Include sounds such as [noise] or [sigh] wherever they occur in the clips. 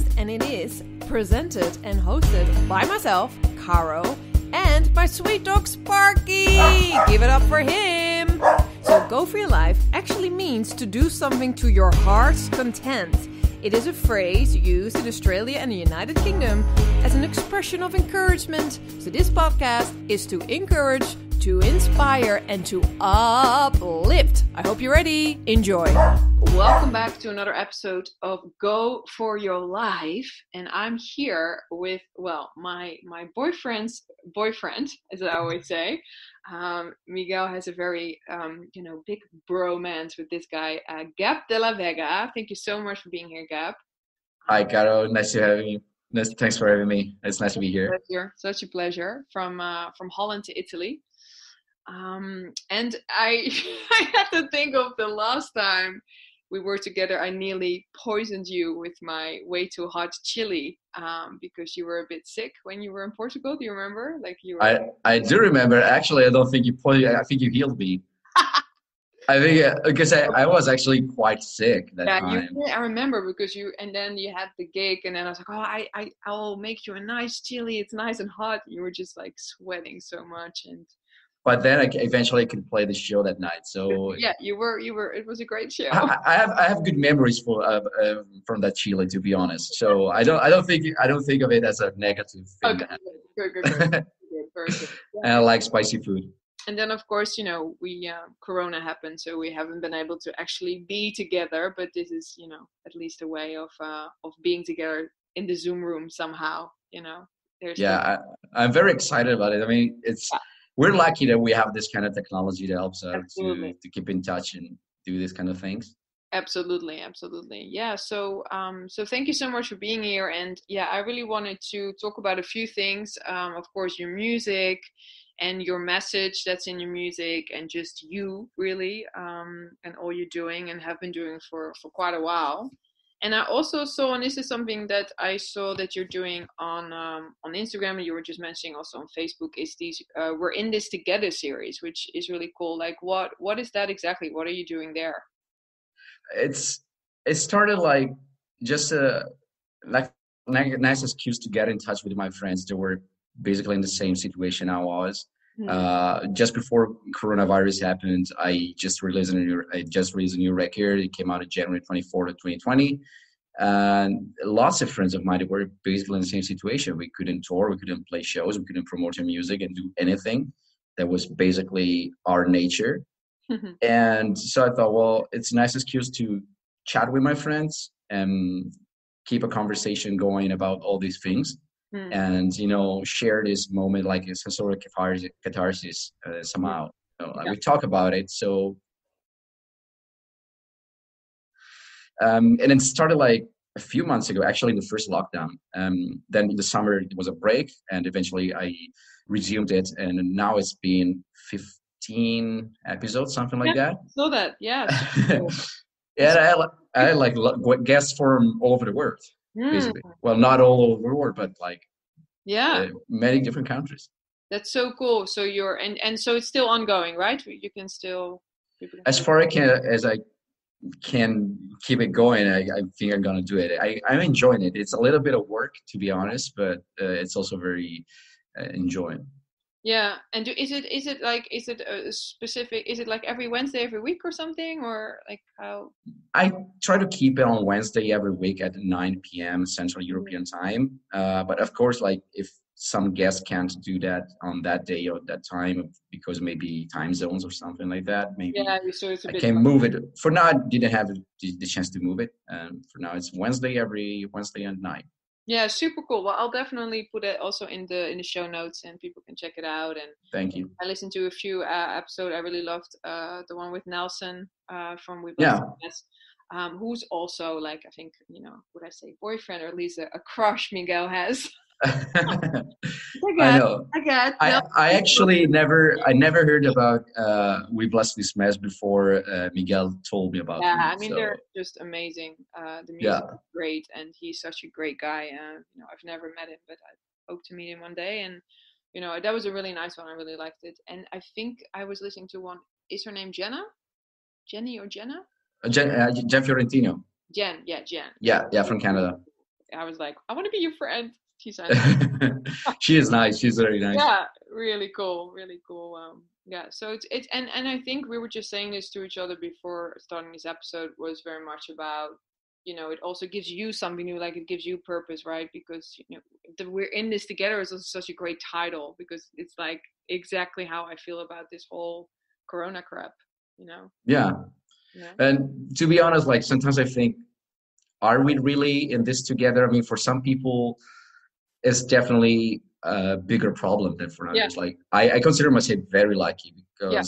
podcast, and it is presented and hosted by myself, Karo, and my sweet dog Sparky. Give it up for him. So, Go for Your Life actually means to do something to your heart's content. It is a phrase used in Australia and the United Kingdom as an expression of encouragement. So, this podcast is to encourage, to inspire, and to uplift. I hope you're ready. Enjoy. Welcome back to another episode of Go for Your Life, and I'm here with well, my my boyfriend's boyfriend, as I always say. Um, Miguel has a very um, you know big bromance with this guy, uh, Gab de la Vega. Thank you so much for being here, Gab. Hi, Karo. Nice to have you. Nice, thanks for having me. It's nice to be here. Pleasure. Such a pleasure from uh, from Holland to Italy. Um, and I [laughs] I had to think of the last time we were together, I nearly poisoned you with my way too hot chili um, because you were a bit sick when you were in Portugal. Do you remember? Like you. Were... I I do remember. Actually, I don't think you poisoned. I think you healed me. [laughs] I think uh, because I, I was actually quite sick that yeah, time. You, I remember because you and then you had the gig and then I was like, oh, I I I'll make you a nice chili. It's nice and hot. You were just like sweating so much and but then I eventually could play the show that night. So [laughs] yeah, you were you were. It was a great show. I, I have I have good memories for uh, uh, from that chili, to be honest. So I don't I don't think I don't think of it as a negative thing. Okay, good, good, [laughs] good. good. Very good. Yeah. And I like spicy food. And then of course you know we uh, Corona happened, so we haven't been able to actually be together. But this is you know at least a way of uh, of being together in the Zoom room somehow. You know. There's yeah, I, am very excited about it. I mean, it's. Yeah we're lucky that we have this kind of technology that helps us to, to keep in touch and do these kind of things. Absolutely absolutely. Yeah so um so thank you so much for being here and yeah i really wanted to talk about a few things um of course your music and your message that's in your music and just you really um and all you're doing and have been doing for for quite a while and I also saw, and this is something that I saw that you're doing on um, on Instagram, and you were just mentioning also on Facebook, is these uh, we're in this together series, which is really cool. Like, what what is that exactly? What are you doing there? It's it started like just a like nice excuse to get in touch with my friends that were basically in the same situation I was. Hmm. Uh, just before coronavirus happened, I just released a new I just released a new record. It came out in January 24th, 2020. And lots of friends of mine were basically in the same situation. We couldn't tour, we couldn't play shows, we couldn't promote our music and do anything. That was basically our nature. Mm-hmm. And so I thought, well, it's a nice excuse to chat with my friends and keep a conversation going about all these things mm. and you know share this moment like it's a sort of catharsis, catharsis uh, somehow. Know, yeah. we talk about it so um, and it started like a few months ago actually in the first lockdown. Um, then in the summer it was a break and eventually i resumed it and now it's been 15 episodes something like yeah, that. So that. Yeah [laughs] yeah I, I [laughs] like guests from all over the world mm. basically. Well, not all over the world, but like yeah, uh, many different countries. That's so cool. So you're and and so it's still ongoing, right? You can still. As far I can as I can keep it going, I, I think I'm gonna do it. I, I'm enjoying it. It's a little bit of work, to be honest, but uh, it's also very uh, enjoying. Yeah, and do, is it is it like is it a specific? Is it like every Wednesday every week or something, or like how? I try to keep it on Wednesday every week at 9 p.m. Central mm-hmm. European time. Uh, but of course, like if some guests can't do that on that day or that time because maybe time zones or something like that, maybe yeah, so I can move it. For now, I didn't have the, the chance to move it. Um, for now, it's Wednesday every Wednesday at nine. Yeah, super cool. Well, I'll definitely put it also in the in the show notes, and people can check it out. And thank you. I listened to a few uh, episodes. I really loved uh, the one with Nelson uh, from We yeah. Um, who's also like I think you know would I say boyfriend or at least a, a crush Miguel has. [laughs] [laughs] I, I know. I got. I, I actually never I never heard about uh, We Bless This Mess before uh, Miguel told me about. Yeah, them, I mean so. they're just amazing. Uh, the music yeah. is great, and he's such a great guy. Uh, you know, I've never met him, but I hope to meet him one day. And you know, that was a really nice one. I really liked it. And I think I was listening to one. Is her name Jenna? Jenny or Jenna? Uh, Jen, uh, Jen Fiorentino. Jen, yeah, Jen. Yeah, yeah, from Canada. I was like, I want to be your friend. She said, [laughs] she is nice. She's very nice. Yeah, really cool, really cool. Um, yeah, so it's it's and and I think we were just saying this to each other before starting this episode was very much about you know it also gives you something new like it gives you purpose right because you know the we're in this together is such a great title because it's like exactly how i feel about this whole corona crap you know yeah yeah. And to be honest, like sometimes I think, are we really in this together? I mean, for some people, it's definitely a bigger problem than for others. Yeah. Like I, I consider myself very lucky because, yeah.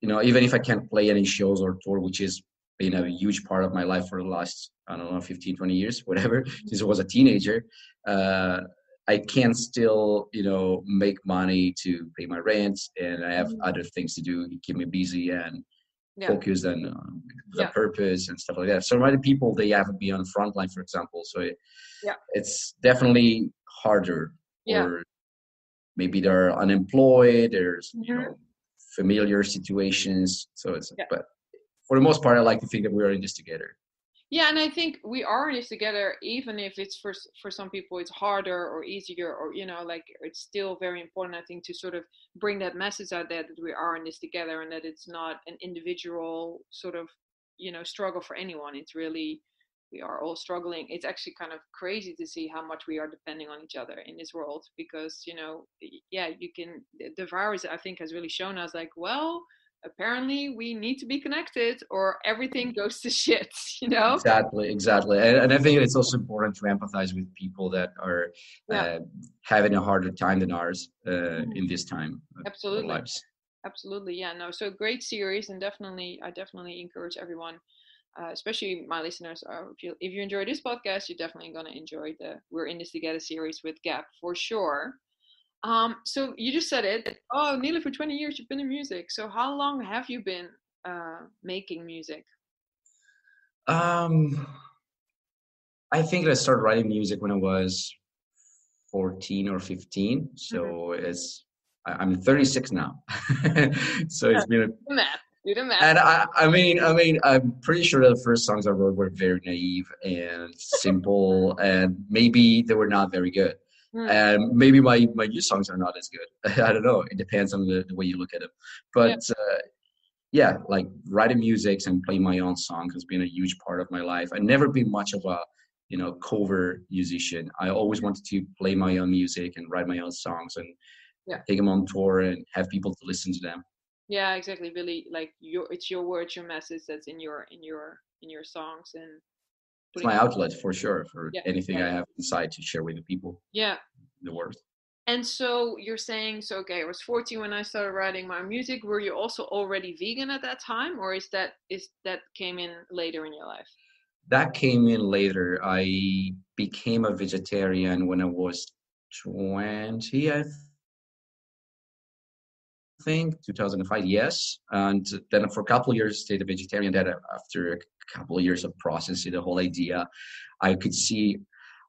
you know, even if I can't play any shows or tour, which is been a huge part of my life for the last, I don't know, 15, 20 years, [laughs] whatever, mm-hmm. since I was a teenager, uh, I can still, you know, make money to pay my rent and I have mm-hmm. other things to do to keep me busy and yeah. focus and uh, the yeah. purpose and stuff like that. So many people they have to be on the front line, for example. So it, yeah. it's definitely harder. Yeah. Or maybe they're unemployed. There's mm-hmm. you know familiar situations. So it's yeah. but for the most part, I like to think that we are in this together yeah and i think we are in this together even if it's for for some people it's harder or easier or you know like it's still very important i think to sort of bring that message out there that we are in this together and that it's not an individual sort of you know struggle for anyone it's really we are all struggling it's actually kind of crazy to see how much we are depending on each other in this world because you know yeah you can the virus i think has really shown us like well apparently we need to be connected or everything goes to [laughs] shit you know exactly exactly and, and i think it's also important to empathize with people that are yeah. uh, having a harder time than ours uh, mm-hmm. in this time absolutely lives. absolutely yeah no so great series and definitely i definitely encourage everyone uh, especially my listeners are if you if you enjoy this podcast you're definitely going to enjoy the we're in this together series with Gab for sure um, so you just said it. Oh, nearly for 20 years you've been in music. So how long have you been uh, making music? Um, I think I started writing music when I was 14 or 15. So mm-hmm. it's I'm 36 now. [laughs] so it's been a math. Do the math. And I, I mean, I mean, I'm pretty sure the first songs I wrote were very naive and simple, [laughs] and maybe they were not very good. Mm. And maybe my my new songs are not as good. [laughs] I don't know. It depends on the, the way you look at them. But yeah. Uh, yeah, like writing music and playing my own songs has been a huge part of my life. I've never been much of a you know cover musician. I always wanted to play my own music and write my own songs and yeah. take them on tour and have people to listen to them. Yeah, exactly. Really, like your it's your words, your message that's in your in your in your songs and it's my outlet for sure for yeah, anything yeah. I have inside to share with the people. Yeah. The world. And so you're saying, so okay, I was 14 when I started writing my music. Were you also already vegan at that time, or is that is that came in later in your life? That came in later. I became a vegetarian when I was 20, I think 2005 yes and then for a couple of years stayed a vegetarian that after a couple of years of processing the whole idea i could see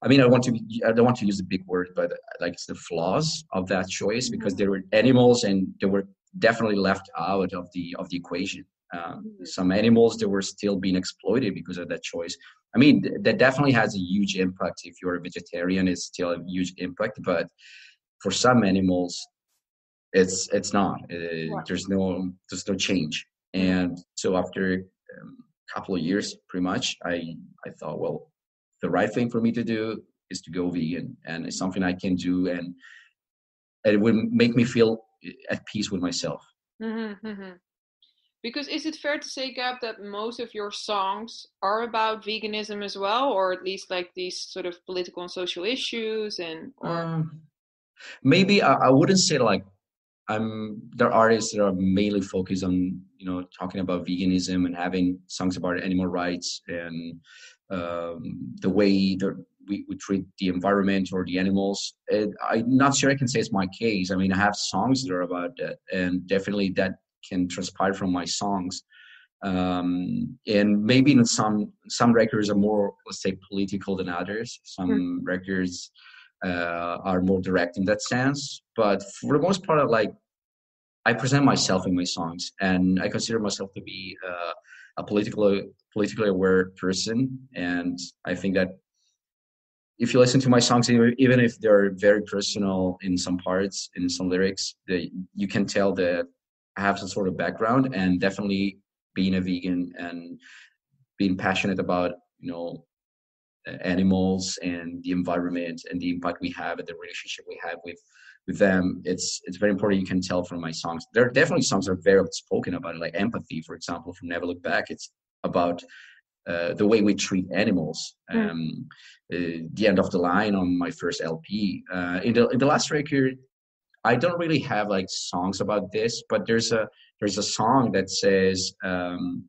i mean i want to i don't want to use the big word but like it's the flaws of that choice because mm-hmm. there were animals and they were definitely left out of the of the equation um, mm-hmm. some animals that were still being exploited because of that choice i mean that definitely has a huge impact if you're a vegetarian it's still a huge impact but for some animals it's it's not. Uh, there's no there's no change. And so after um, a couple of years pretty much i i thought well the right thing for me to do is to go vegan. And it's something i can do and, and it would make me feel at peace with myself. Mm-hmm, mm-hmm. because is it fair to say gab that most of your songs are about veganism as well or at least like these sort of political and social issues and or? Um, maybe I, I wouldn't say like I'm there are artists that are mainly focused on you know talking about veganism and having songs about animal rights and um, the way that we, we treat the environment or the animals. It, I'm not sure I can say it's my case. I mean, I have songs that are about that, and definitely that can transpire from my songs. Um, and maybe in some some records are more let's say political than others. Some mm. records uh, are more direct in that sense. But for the most part, like I present myself in my songs, and I consider myself to be uh, a politically politically aware person, and I think that if you listen to my songs, even if they're very personal in some parts, in some lyrics, that you can tell that I have some sort of background, and definitely being a vegan and being passionate about you know animals and the environment and the impact we have and the relationship we have with with them it's it's very important. You can tell from my songs. There are definitely songs that are very outspoken about it like empathy for example from never look back. It's about uh, the way we treat animals. Mm. um, uh, the end of the line on my first lp uh, in the in the last record i don't really have like songs about this but there's a there's a song that says um,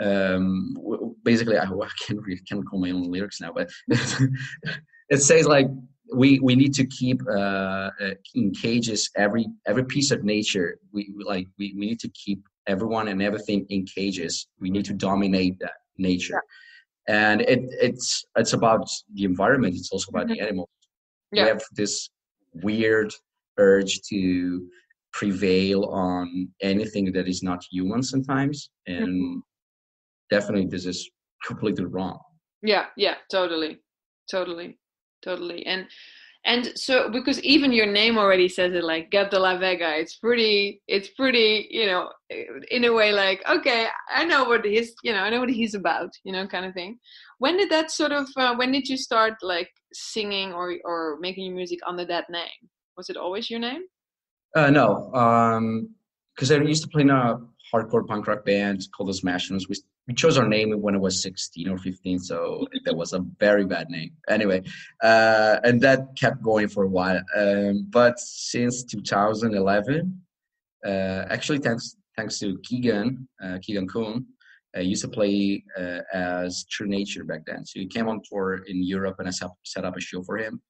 um, basically I, I can't can't call my own lyrics now, but [laughs] it says like we we need to keep uh, uh, in cages every every piece of nature. We like we, we need to keep everyone and everything in cages. We need to dominate that nature, yeah. and it it's it's about the environment. It's also about mm-hmm. the animals. Yeah. We have this weird urge to prevail on anything that is not human sometimes and mm-hmm definitely this is completely wrong. Yeah yeah totally totally totally. And and so because even your name already says it like Gab de la Vega it's pretty it's pretty you know in a way like okay i know what he's you know i know what he's about you know kind of thing. When did that sort of uh, when did you start like singing or or making your music under that name? Was it always your name? Uh, no um because i used to play in a hardcore punk rock band called the Smashers. We we chose our name when I was 16 or 15, so that was a very bad name. Anyway, uh, and that kept going for a while. Um, but since 2011, uh, actually thanks thanks to Keegan uh, Keegan Kuhn, I used to play uh, as True Nature back then. So he came on tour in Europe, and I set up a show for him.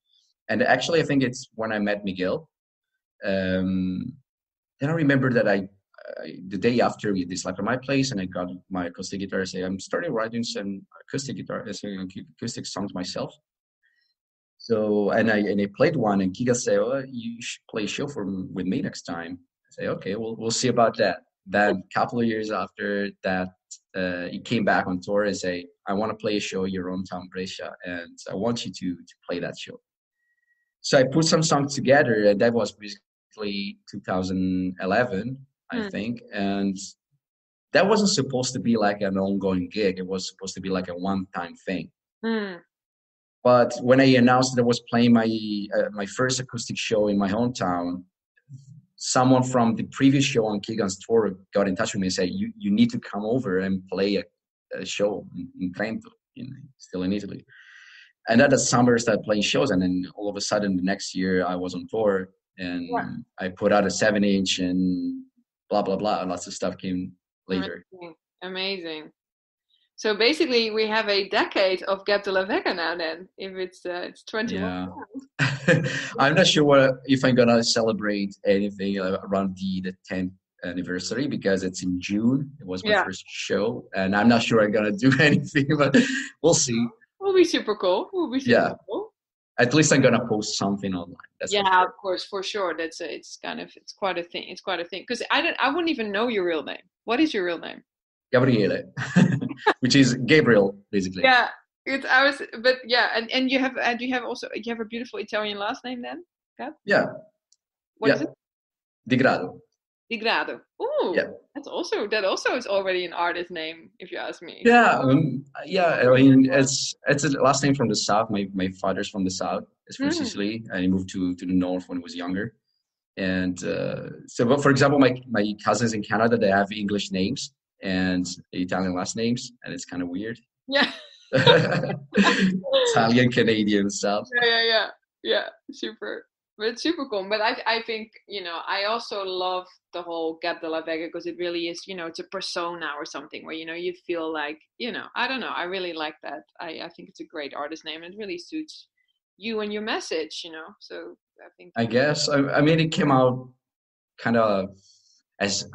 And actually, I think it's when I met Miguel. Um, then I remember that I the day after we did at my place and I got my acoustic guitar, I say I'm starting writing some acoustic guitar, uh, acoustic songs myself. So and I and I played one and Keegan said, "Oh, you should play a show for with me next time." I say, "Okay, we'll we'll see about that." Then a couple of years after that, uh, he came back on tour and say, "I want to play a show your hometown Brescia, and I want you to to play that show." So I put some songs together, and that was basically 2011 I mm. think. And that wasn't supposed to be like an ongoing gig. It was supposed to be like a one-time thing. Mm. But when I announced that I was playing my uh, my first acoustic show in my hometown, someone from the previous show on Keegan's tour got in touch with me and said, "You you need to come over and play a, a show in, in Trento, in, still in Italy." And that the summer, I started playing shows, and then all of a sudden, the next year, I was on tour, and yeah. I put out a seven-inch, and blah blah blah. And lots of stuff came later. Amazing. Amazing. So basically, we have a decade of Gab de la Vega now. Then, if it's uh, it's twenty. Yeah. [laughs] I'm not sure what if I'm gonna celebrate anything around the the tenth anniversary because it's in June. It was my yeah. first show, and I'm not sure I'm gonna do [laughs] anything, but we'll see. Will be super cool. Will be super yeah. cool at least I'm gonna post something online. That's yeah, sure. of course, for sure. That's a, it's kind of it's quite a thing. It's quite a thing because I don't I wouldn't even know your real name. What is your real name? Gabriele, [laughs] which is Gabriel basically. Yeah, it's I was, but yeah, and and you have and you have also you have a beautiful Italian last name then. Gab? Yeah. What yeah. is it? Di Grado. Di Grado. Ooh, yeah. that's also that also is already an artist name, if you ask me. Yeah, um, yeah. I mean, it's it's a last name from the south. My my father's from the south. It's from mm. Sicily, and he moved to to the north when he was younger. And uh, so, but for example, my my cousins in Canada they have English names and Italian last names, and it's kind of weird. Yeah. [laughs] Italian Canadian stuff. [laughs] Yeah, yeah, yeah, yeah. Super but it's super cool. But I, I think, you know, I also love the whole Gab de la Vega because it really is, you know, it's a persona or something where, you know, you feel like, you know, I don't know. I really like that. I, I think it's a great artist name. It really suits you and your message, you know. So I think. I guess. I, I mean, it came out kind of as